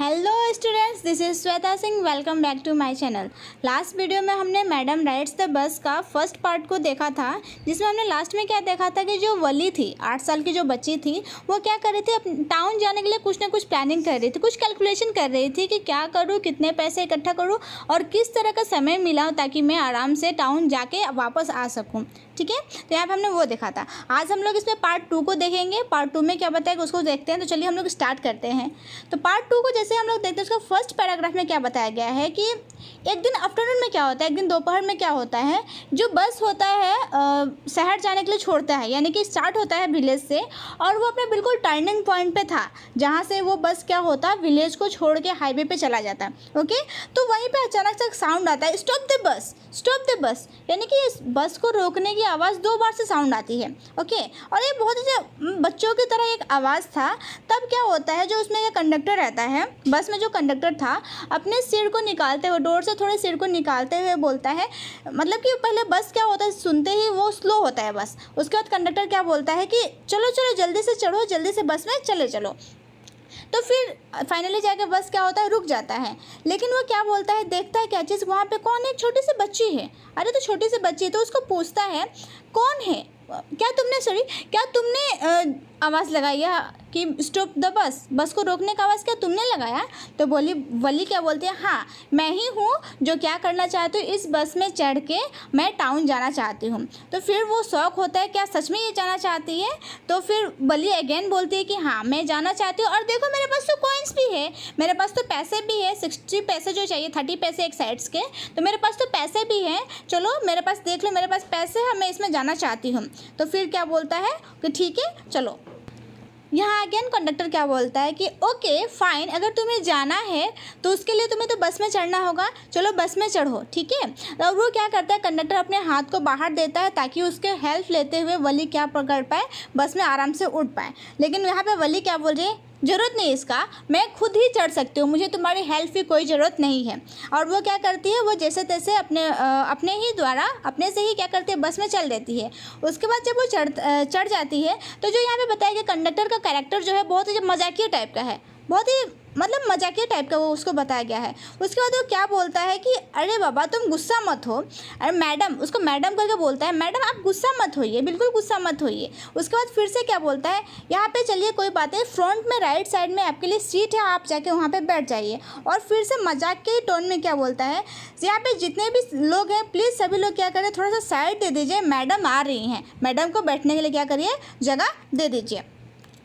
Hello students this is Shweta Singh welcome back to my channel last video में हमने madam rides the bus का first part को देखा था, जिसमें हमने लास्ट में क्या देखा था कि जो वली थी, आठ साल की जो बच्ची थी, वो क्या कर रही थी? टाउन जाने के लिए कुछ ना कुछ प्लानिंग कर रही थी, कुछ कैलकुलेशन कर रही थी कि क्या करूँ, कितने पैसे इकट्ठा करूँ और किस तरह का समय मिला ताकि मैं आराम से टाउन जाके वापस आ सकूँ। ठीक है? तो यहाँ पर हमने वो देखा था। आज हम लोग इसमें पार्ट टू को देखेंगे। पार्ट टू में क्या बताएगा उसको देखते हैं तो चलिए हम लोग स्टार्ट करते हैं। तो पार्ट टू को जैसे हम लोग देखते हैं, उसका फ़र्स्ट पैराग्राफ में क्या बताया गया है कि एक दिन आफ्टरनून में क्या होता है? एक दिन दोपहर में क्या होता है? जो बस होता है शहर जाने के लिए छोड़ता है, यानी कि स्टार्ट होता है विलेज से, और वो अपने बिल्कुल टर्निंग पॉइंट पे था, जहाँ से वो बस क्या होता है? विलेज को छोड़ के हाईवे पे चला जाता है। ओके तो वहीं पे अचानक से साउंड आता है stop the bus stop the bus यानी कि इस बस को रोकने की आवाज़ दो बार से साउंड आती है ओके और ये बहुत ही बच्चों की तरह एक आवाज़ था। तब क्या होता है, जो उसमें ये कंडक्टर रहता है, बस में जो कंडक्टर था, अपने सिर को निकालते हुए, डोर से थोड़े सिर को निकालते हुए बोलता है मतलब कि पहले बस क्या होता है, सुनते ही वो स्लो होता है बस। उसके बाद कंडक्टर क्या बोलता है कि, चलो चलो, जल्दी से चढ़ो, जल्दी से बस में चले चलो। तो फिर फाइनली जाकर बस क्या होता है, रुक जाता है। लेकिन वो क्या बोलता है, देखता है क्या चीज़, वहाँ पे कौन है? छोटी सी बच्ची है। अरे तो छोटी सी बच्ची है तो उसको पूछता है, कौन है? क्या तुमने सॉरी क्या तुमने आवाज़ लगाई है कि स्टॉप द बस बस को रोकने का आवाज़ क्या तुमने लगाया? तो बोली, वली क्या बोलती है? हाँ मैं ही हूँ जो क्या करना चाहती हूँ, इस बस में चढ़ के मैं टाउन जाना चाहती हूँ। तो फिर वो शौक होता है, क्या सच में ये जाना चाहती है? तो फिर वली अगेन बोलती है कि हाँ मैं जाना चाहती हूँ। और देखो, मेरे पास तो कॉइन्स भी है, मेरे पास तो पैसे भी है सिक्सटी पैसे जो चाहिए थर्टी पैसे एक साइड्स के तो मेरे पास तो पैसे भी हैं। चलो, मेरे पास देख लो, मेरे पास पैसे हैं, मैं इसमें जाना चाहती हूँ। तो फिर क्या बोलता है? कि ठीक है, चलो। यहाँ अगेन कंडक्टर क्या बोलता है कि ओके फाइन अगर तुम्हें जाना है तो उसके लिए तुम्हें तो बस में चढ़ना होगा। चलो, बस में चढ़ो, ठीक है? और वो क्या करता है कंडक्टर अपने हाथ को बाहर देता है ताकि उसके हेल्प लेते हुए वली क्या पकड़ पाए, बस में आराम से उठ पाए। लेकिन यहाँ पे वली क्या बोल रही है? ज़रूरत नहीं इसका। मैं खुद ही चढ़ सकती हूँ, मुझे तुम्हारी हेल्प की कोई ज़रूरत नहीं है। और वो क्या करती है, वो जैसे तैसे अपने अपने ही द्वारा, अपने से ही क्या करती है, बस में चल देती है। उसके बाद जब वो चढ़ चढ़ जाती है तो जो यहाँ पे बताया गया कंडक्टर का कैरेक्टर जो है, बहुत ही मजाकिया टाइप का है। बहुत ही मतलब मजाकिया टाइप का वो उसको बताया गया है। उसके बाद वो क्या बोलता है कि, अरे बाबा, तुम गुस्सा मत हो। अरे मैडम, उसको मैडम करके बोलता है, मैडम, आप गुस्सा मत होइए, बिल्कुल गुस्सा मत होइए। उसके बाद फिर से क्या बोलता है, यहाँ पे चलिए, कोई बात है फ्रंट में राइट साइड में आपके लिए सीट है, आप जाके वहाँ पर बैठ जाइए। और फिर से मज़ाक के टोन में क्या बोलता है, यहाँ पर जितने भी लोग हैं प्लीज़ सभी लोग क्या करें, थोड़ा सा साइड दे दीजिए, मैडम आ रही हैं। मैडम को बैठने के लिए क्या करिए, जगह दे दीजिए।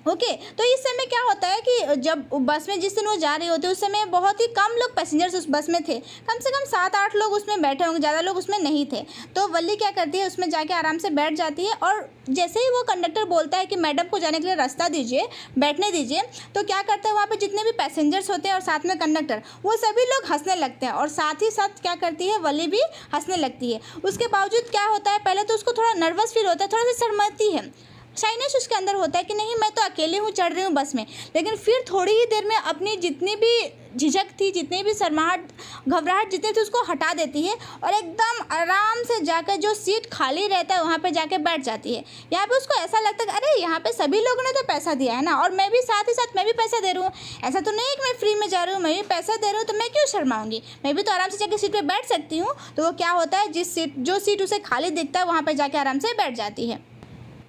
ओके okay, तो इस समय क्या होता है कि जब बस में जिस दिन वो जा रहे होते उस समय बहुत ही कम लोग पैसेंजर्स उस बस में थे। कम से कम सात आठ लोग उसमें बैठे होंगे ज़्यादा लोग उसमें नहीं थे। तो वल्ली क्या करती है उसमें जाके आराम से बैठ जाती है और जैसे ही वो कंडक्टर बोलता है कि मैडम को जाने के लिए रास्ता दीजिए बैठने दीजिए तो क्या करते हैं वहाँ पर जितने भी पैसेंजर्स होते हैं और साथ में कंडक्टर वो सभी लोग हंसने लगते हैं और साथ ही साथ क्या करती है वली भी हंसने लगती है। उसके बावजूद क्या होता है पहले तो उसको थोड़ा नर्वस फील होता है थोड़ा सा शर्माती है। शाइनेस उसके अंदर होता है कि नहीं, मैं तो अकेले हूँ, चढ़ रही हूँ बस में। लेकिन फिर थोड़ी ही देर में अपनी जितनी भी झिझक थी, जितनी भी शर्माहट, घबराहट जितनी थी, उसको हटा देती है और एकदम आराम से जाकर जो सीट खाली रहता है, वहाँ पे जाके बैठ जाती है। यहाँ पे उसको ऐसा लगता है अरे, यहाँ पे सभी लोगों ने तो पैसा दिया है ना, और मैं भी साथ ही साथ, मैं भी पैसा दे रही हूँ। ऐसा तो नहीं कि मैं फ्री में जा रही हूँ, मैं भी पैसा दे रही हूँ तो मैं क्यों शर्माऊँगी? मैं भी तो आराम से जाकर सीट पर बैठ सकती हूँ। तो वो क्या होता है, जिस सीट, जो सीट उसे खाली दिखता है, वहाँ पर जाके आराम से बैठ जाती है।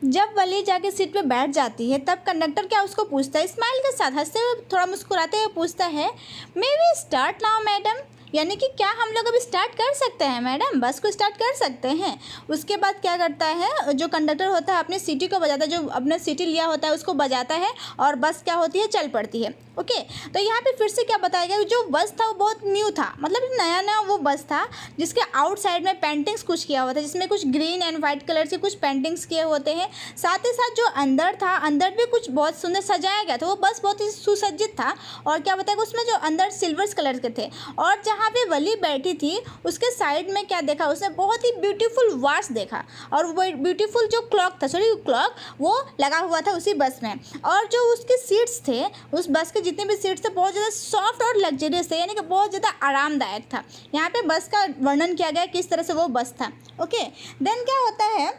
जब वली जाके सीट पे बैठ जाती है, तब कंडक्टर क्या उसको पूछता है? स्माइल के साथ हँसते हुए थोड़ा मुस्कुराते हुए पूछता है may we start now madam यानी कि क्या हम लोग अभी स्टार्ट कर सकते हैं मैडम बस को स्टार्ट कर सकते हैं। उसके बाद क्या करता है, जो कंडक्टर होता है, अपने सीटी को बजाता है, जो अपने सीटी लिया होता है, उसको बजाता है और बस क्या होती है, चल पड़ती है। ओके तो यहाँ पे फिर से क्या बताया गया, जो बस था वो बहुत न्यू था। मतलब नया नया वो बस था, जिसके आउटसाइड में पेंटिंग्स कुछ किया हुआ था, जिसमें कुछ ग्रीन एंड वाइट कलर से कुछ पेंटिंग्स किए होते हैं। साथ ही साथ जो अंदर था, अंदर भी कुछ बहुत सुंदर सजाया गया था। वो बस बहुत ही सुसज्जित था और क्या बताया उसमें जो अंदर सिल्वर कलर के थे। और जहाँ पे वली बैठी थी, उसके साइड में क्या देखा? उसने बहुत ही ब्यूटीफुल वाच देखा। और वो ब्यूटीफुल जो क्लॉक था सॉरी क्लॉक वो लगा हुआ था उसी बस में। और जो उसके सीट्स थे, उस बस के जितने भी सीट्स थे, बहुत ज़्यादा सॉफ्ट और लग्जरियस थे, यानी कि बहुत ज़्यादा आरामदायक था। यहाँ पे बस का वर्णन किया गया किस तरह से वो बस था। ओके देन क्या होता है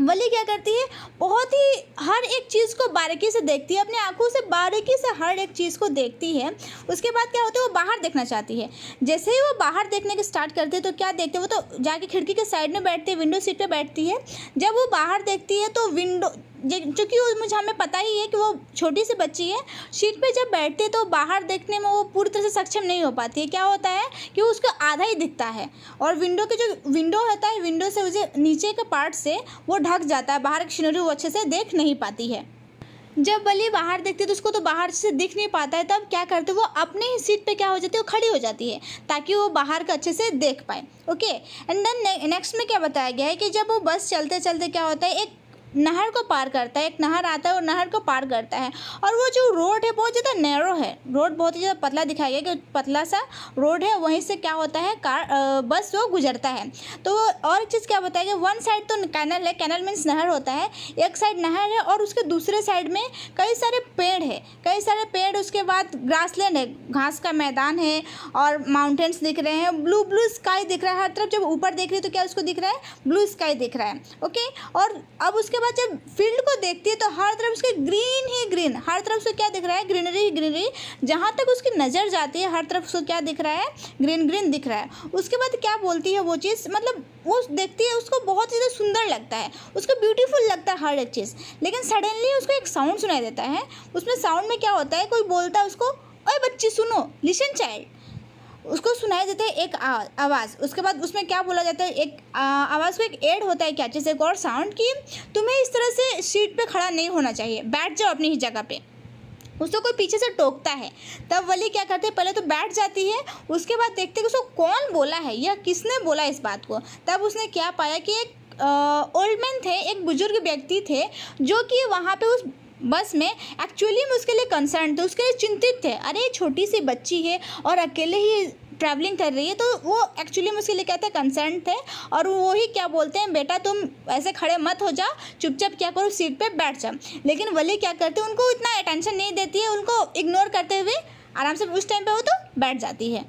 वली क्या करती है? बहुत ही हर एक चीज़ को बारीकी से देखती है, अपनी आँखों से बारीकी से हर एक चीज़ को देखती है। उसके बाद क्या होता है, वो बाहर देखना चाहती है। जैसे ही वो बाहर देखने के स्टार्ट करती है तो क्या देखते हैं? वो तो जाके खिड़की के साइड में बैठती है विंडो सीट पे बैठती है। जब वो बाहर देखती है तो विंडो चूँकि मुझे, हमें पता ही है कि वो छोटी सी बच्ची है सीट पे जब बैठते तो बाहर देखने में वो पूरी तरह से सक्षम नहीं हो पाती है। क्या होता है कि उसको आधा ही दिखता है और विंडो के जो विंडो होता है विंडो से उसे नीचे के पार्ट से वो ढक जाता है, बाहर की सीनरी वो अच्छे से देख नहीं पाती है। जब बली बाहर देखती है तो उसको तो बाहर से दिख नहीं पाता है, तब क्या करते वो अपने ही सीट पे क्या हो जाती है, वो खड़ी हो जाती है, ताकि वो बाहर का अच्छे से देख पाए। ओके एंड देन नेक्स्ट में क्या बताया गया है कि जब वो बस चलते चलते क्या होता है, एक नहर को पार करता है, एक नहर आता है और नहर को पार करता है। और वो जो रोड है, बहुत ज़्यादा नैरो है। रोड बहुत ही ज़्यादा पतला दिखाया गया कि पतला सा रोड है, वहीं से क्या होता है, कार बस वो गुजरता है। तो और एक चीज़ क्या बताया गया वन साइड तो कैनल है कैनल मीन्स नहर होता है, एक साइड नहर है और उसके दूसरे साइड में कई सारे पेड़ है। कई सारे पेड़, उसके बाद ग्रासलैंड है, घास का मैदान है और माउंटेन्स दिख रहे हैं ब्लू ब्लू स्काई दिख रहा है, हर तरफ़ जब ऊपर देख रही है तो क्या उसको दिख रहा है ब्लू स्काई दिख रहा है ओके और अब उसके बाद जब फ़ील्ड को देखती है तो हर तरफ़ उसके ग्रीन ही ग्रीन, हर तरफ़ से क्या दिख रहा है? ग्रीनरी ही ग्रीनरी। जहाँ तक उसकी नज़र जाती है, हर तरफ़ उसको क्या दिख रहा है? ग्रीन ग्रीन दिख रहा है। उसके बाद क्या बोलती है वो चीज़? मतलब वो देखती है, उसको बहुत ज़्यादा सुंदर लगता है। उसको ब्यूटीफुल लगता है हर एक चीज़। लेकिन सडनली उसको एक साउंड सुनाई देता है। उसमें साउंड में क्या होता है? कोई बोलता है उसको अरे बच्ची सुनो लिसन चाइल्ड उसको सुनाई देता है एक आवाज़। उसके बाद उसमें क्या बोला जाता है? एक आवाज़ को एक एड होता है क्या? चीज़ एक और साउंड कि तुम्हें इस तरह से सीट पे खड़ा नहीं होना चाहिए। बैठ जाओ अपनी ही जगह पे। उसको कोई पीछे से टोकता है। तब वली क्या करते हैं? पहले तो बैठ जाती है। उसके बाद देखते हैं कि उसको कौन बोला है? या किसने बोला इस बात को? तब उसने क्या पाया कि एक ओल्ड मैन थे, एक बुज़ुर्ग व्यक्ति थे, जो कि वहाँ पे उस बस में एक्चुअली में उसके लिए कंसर्न थे, उसके लिए चिंतित थे। अरे छोटी सी बच्ची है और अकेले ही ट्रैवलिंग कर रही है तो वो एक्चुअली में उसके लिए कहते हैं कंसर्न थे और वो ही क्या बोलते हैं, बेटा, तुम ऐसे खड़े मत हो जाओ चुपचाप क्या करो, सीट पे बैठ जाओ लेकिन वली क्या करते हैं, उनको इतना अटेंशन नहीं देती है, उनको इग्नोर करते हुए आराम से उस टाइम पे वो तो बैठ जाती है।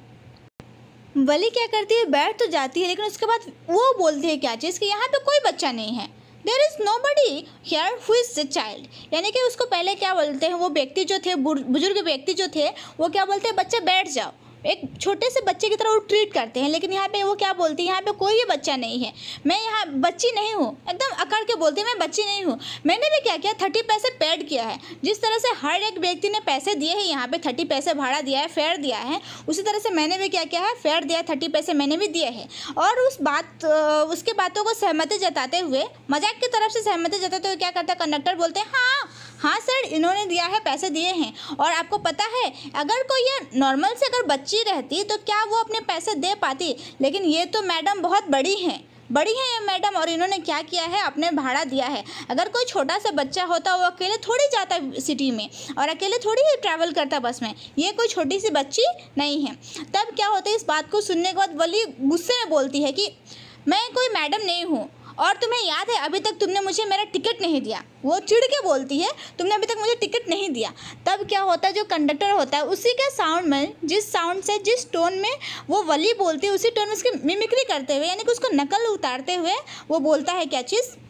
वली क्या करती है, बैठ तो जाती है, लेकिन उसके बाद वो बोलती है क्या चीज़ कि यहाँ पे कोई बच्चा नहीं है। There is nobody here who is the child यानी कि उसको पहले क्या बोलते हैं, वो व्यक्ति जो थे बुज़ुर्ग व्यक्ति जो थे, वो क्या बोलते हैं, बच्चे बैठ जाओ। एक छोटे से बच्चे की तरह वो ट्रीट करते हैं, लेकिन यहाँ पे वो क्या बोलती है? यहाँ पे कोई भी बच्चा नहीं है। मैं यहाँ बच्ची नहीं हूँ, एकदम अकड़ के बोलती है, मैं बच्ची नहीं हूँ। मैंने भी क्या किया थर्टी पैसे पेड किया है। जिस तरह से हर एक व्यक्ति ने पैसे दिए हैं, यहाँ पर थर्टी पैसे भाड़ा दिया है फेयर दिया है, उसी तरह से मैंने भी क्या किया है फेयर दिया थर्टी पैसे मैंने भी दिए हैं। और उस बात उसके बातों को सहमति जताते हुए, मज़ाक की तरफ़ से सहमति जताते हुए क्या करता है कंडक्टर बोलते हैं हाँ हाँ सर, इन्होंने दिया है, पैसे दिए हैं। और आपको पता है, अगर कोई ये नॉर्मल से अगर बच्ची रहती तो क्या वो अपने पैसे दे पाती? लेकिन ये तो मैडम बहुत बड़ी हैं। बड़ी है ये मैडम, और इन्होंने क्या किया है? अपने भाड़ा दिया है। अगर कोई छोटा सा बच्चा होता, वो अकेले थोड़ी जाता सिटी में, और अकेले थोड़ी ही ट्रैवल करता बस में। ये कोई छोटी सी बच्ची नहीं है। तब क्या होता है, इस बात को सुनने के बाद वली गुस्से में बोलती है कि, मैं कोई मैडम नहीं हूँ। और तुम्हें याद है, अभी तक तुमने मुझे मेरा टिकट नहीं दिया। वो चिड़ के बोलती है, तुमने अभी तक मुझे टिकट नहीं दिया। तब क्या होता है, जो कंडक्टर होता है, उसी के साउंड में, जिस साउंड से, जिस टोन में वो वली बोलती है, उसी टोन में उसकी मिमिक्री करते हुए, यानी कि उसको नकल उतारते हुए, वो बोलता है क्या चीज़?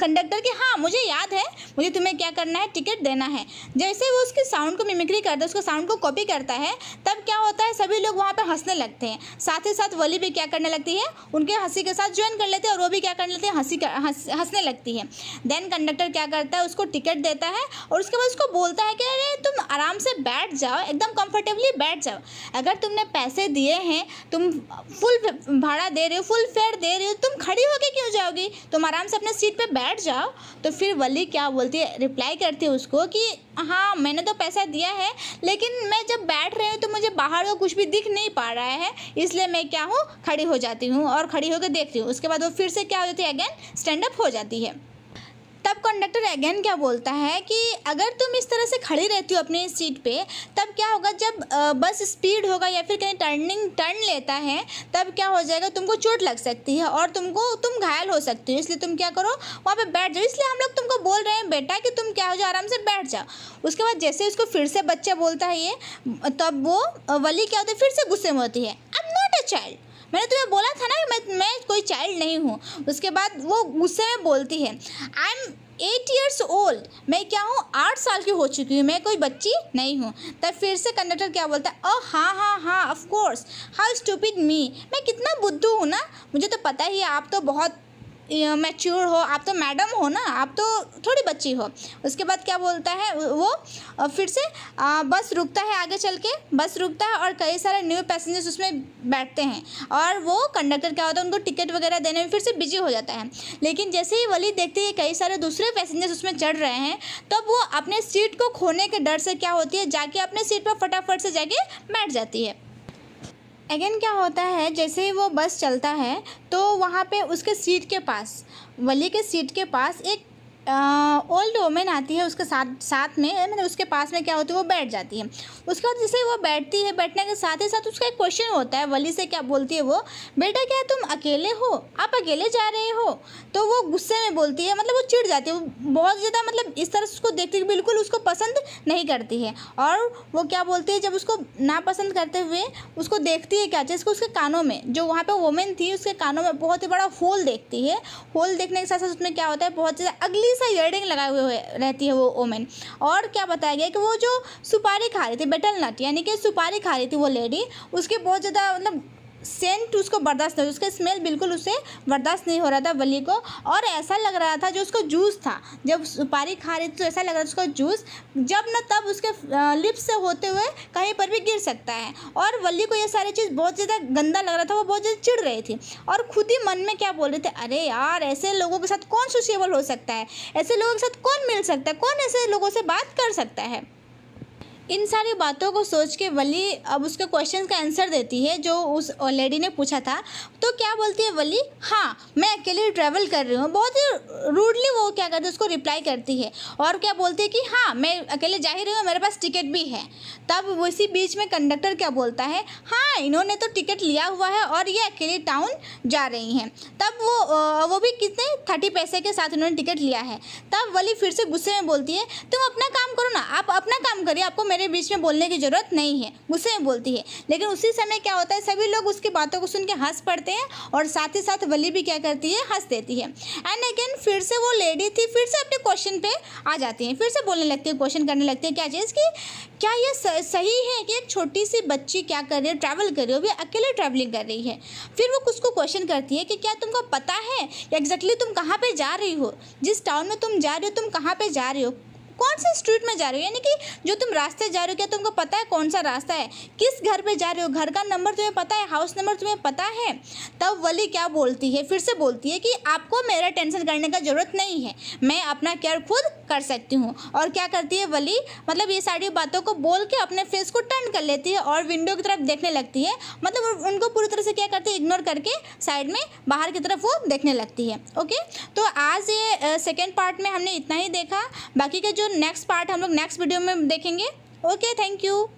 कंडक्टर कि हाँ मुझे याद है, मुझे तुम्हें क्या करना है टिकट देना है। जैसे वो उसके साउंड को मिमिक्री करता है, उसको साउंड को कॉपी करता है, तब क्या होता है, सभी लोग वहाँ पर हंसने लगते हैं। साथ ही साथ वली भी क्या करने लगती है, उनके हँसी के साथ ज्वाइन कर लेते हैं और वो भी क्या करने लगते हैं, हँसी हंसने लगती है। देन कंडक्टर क्या करता है, उसको टिकट देता है और उसके बाद उसको बोलता है कि, अरे, तुम आराम से बैठ जाओ, एकदम कंफर्टेबली बैठ जाओ। अगर तुमने पैसे दिए हैं, तुम फुल भाड़ा दे रहे हो फुल फेयर दे रहे हो, तुम खड़ी होकर क्यों जाओगी? तुम आराम से अपने सीट पर बैठ बैठ जाओ। तो फिर वली क्या बोलती है रिप्लाई करती है उसको कि हाँ मैंने तो पैसा दिया है, लेकिन मैं जब बैठ रही हूँ तो मुझे बाहर को कुछ भी दिख नहीं पा रहा है, इसलिए मैं क्या हूँ, खड़ी हो जाती हूँ और खड़ी होकर देखती हूँ। उसके बाद वो फिर से क्या हो जाती है अगेन स्टैंड अप हो जाती है। तब कंडक्टर अगेन क्या बोलता है कि अगर तुम इस तरह से खड़ी रहती हो अपनी सीट पे, तब क्या होगा, जब बस स्पीड होगा या फिर कहीं टर्निंग टर्न लेता है, तब क्या हो जाएगा, तुमको चोट लग सकती है और तुमको, तुम घायल हो सकती हो। इसलिए तुम क्या करो, वहाँ पे बैठ जाओ। इसलिए हम लोग तुमको बोल रहे हैं, बेटा, कि तुम क्या हो जाओ, आराम से बैठ जाओ। उसके बाद जैसे उसको फिर से बच्चा बोलता है ये, तब वो वली क्या होती है, फिर से गुस्से में होती है। I am not a child मैंने तुम्हें बोला था ना मैं मैं कोई चाइल्ड नहीं हूँ। उसके बाद वो गुस्से में बोलती है I am eight years old मैं क्या हूँ? आठ साल की हो चुकी हूँ। मैं कोई बच्ची नहीं हूँ। तब फिर से कंडक्टर क्या बोलता है ओ हाँ हाँ हाँ ऑफकोर्स हाउ स्टूपिड मी मैं कितना बुद्धू हूँ ना? मुझे तो पता ही है, आप तो बहुत मैच्योर हो। आप तो मैडम हो ना, आप तो थोड़ी बच्ची हो। उसके बाद क्या बोलता है वो फिर से बस रुकता है आगे चल के, बस रुकता है और कई सारे न्यू पैसेंजर्स उसमें बैठते हैं। और वो कंडक्टर क्या होता है, उनको टिकट वगैरह देने में फिर से बिज़ी हो जाता है। लेकिन जैसे ही वली देखते है कई सारे दूसरे पैसेंजर्स उसमें चढ़ रहे हैं, तब वो अपने सीट को खोने के डर से क्या होती है, जाके अपने सीट पर फटाफट से जाके बैठ जाती है। अगेन क्या होता है, जैसे ही वो बस चलता है तो वहाँ पे उसके सीट के पास, वली के सीट के पास एक ओल्ड वोमेन आती है उसके साथ साथ में मतलब उसके पास में क्या होती है, वो बैठ जाती है। उसके बाद जैसे वो बैठती है, बैठने के साथ ही साथ उसका एक क्वेश्चन होता है, वली से क्या बोलती है वो, बेटा क्या तुम अकेले हो? आप अकेले जा रहे हो? तो वो गुस्से में बोलती है मतलब वो चिढ़ जाती है, वो बहुत ज़्यादा मतलब इस तरह उसको देखती बिल्कुल उसको पसंद नहीं करती है। और वो क्या बोलती है, जब उसको नापसंद करते हुए उसको देखती है क्या जिसको उसके कानों में, जो वहाँ पर वोमेन थी, उसके कानों में बहुत ही बड़ा होल देखती है। होल देखने के साथ साथ उसमें क्या होता है, बहुत ज़्यादा अगली सा ईयरिंग लगाए हुए रहती है वो वोमेन और क्या बताया गया कि वो जो सुपारी खा रही थी बेटल नट यानी कि सुपारी खा रही थी वो लेडी उसके बहुत ज़्यादा मतलब सेंट उसको बर्दाश्त नहीं उसका स्मेल बिल्कुल उसे बर्दाश्त नहीं हो रहा था बली को। और ऐसा लग रहा था जो उसका जूस था। जब सुपारी खा रही थी तो ऐसा लग रहा था उसका जूस जब न तब उसके लिप्स से होते हुए कहीं पर भी गिर सकता है। और वली को ये सारी चीज़ बहुत ज़्यादा गंदा लग रहा था, वो बहुत ज़्यादा चिढ़ रही थी। और खुद ही मन में क्या बोल रहे थे, अरे यार, ऐसे लोगों के साथ कौन सोशियबल हो सकता है? ऐसे लोगों के साथ कौन मिल सकता है? कौन ऐसे लोगों से बात कर सकता है? इन सारी बातों को सोच के वली अब उसके क्वेश्चन का आंसर देती है, जो उस लेडी ने पूछा था। तो क्या बोलती है वली? हाँ मैं अकेले ट्रैवल कर रही हूँ। बहुत ही रूडली वो क्या करती है, उसको रिप्लाई करती है। और क्या बोलती है कि हाँ मैं अकेले जा ही रही हूँ, मेरे पास टिकट भी है। तब उसी बीच में कंडक्टर क्या बोलता है? हाँ इन्होंने तो टिकट लिया हुआ है और ये अकेले टाउन जा रही हैं। तब वो वो भी कितने? थर्टी पैसे के साथ उन्होंने टिकट लिया है। तब वली फिर से गुस्से में बोलती है, तुम अपना काम करो ना, आप अपना काम करिए, आपको बीच में बोलने की ज़रूरत नहीं है, गुस्से में बोलती है। लेकिन उसी समय क्या होता है, सभी लोग उसकी बातों को सुन के हंस पड़ते हैं और साथ ही साथ वली भी क्या करती है, हंस देती है। एंड अगेन फिर से वो लेडी थी, फिर से अपने क्वेश्चन पे आ जाती है, फिर से बोलने लगती है क्वेश्चन करने लगती है। क्या चीज़ की, क्या ये सही है कि एक छोटी सी बच्ची क्या कर रही है ट्रैवल कर रही है, वो अकेले ट्रैवलिंग कर रही है? फिर वो उसको क्वेश्चन करती है कि क्या तुमको पता है एग्जैक्टली तुम कहाँ पे जा रही हो? जिस टाउन में तुम जा रहे हो, तुम कहाँ पे जा रहे हो? कौन से स्ट्रीट में जा रहे हो? यानी कि जो तुम रास्ते जा रहे हो, क्या तुमको पता है कौन सा रास्ता है? किस घर पे जा रहे हो? घर का नंबर तुम्हें पता है? हाउस नंबर तुम्हें पता है? तब वली क्या बोलती है? फिर से बोलती है कि आपको मेरा टेंशन करने का ज़रूरत नहीं है। मैं अपना केयर खुद कर सकती हूँ। और क्या करती है वली? मतलब ये सारी बातों को बोल के अपने फेस को टर्न कर लेती है और विंडो की तरफ़ देखने लगती है। मतलब उनको पूरी तरह से क्या करती है? इग्नोर करके साइड में बाहर की तरफ़ वो देखने लगती है। ओके तो आज ये सेकेंड पार्ट में हमने इतना ही देखा। बाकी का जो नेक्स्ट पार्ट हम लोग नेक्स्ट वीडियो में देखेंगे। Okay thank you